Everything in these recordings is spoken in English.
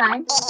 来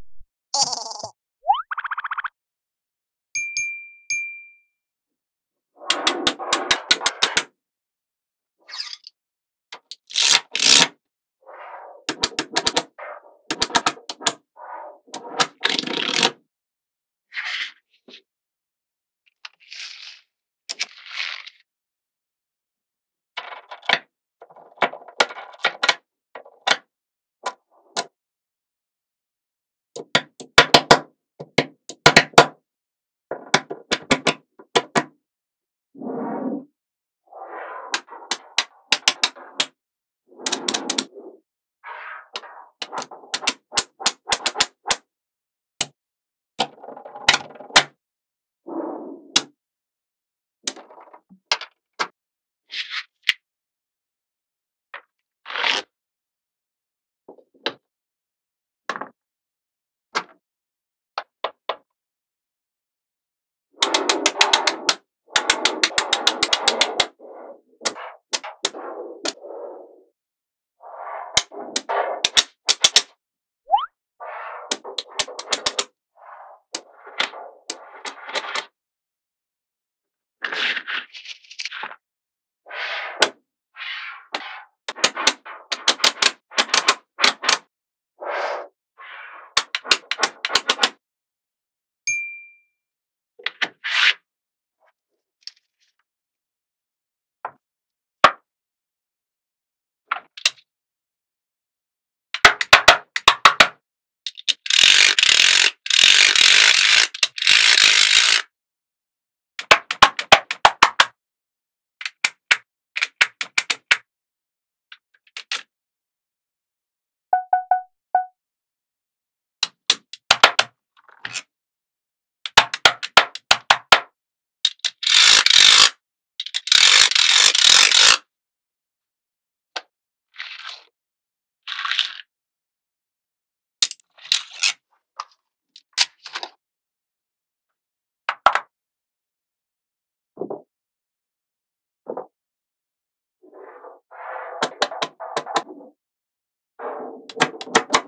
哎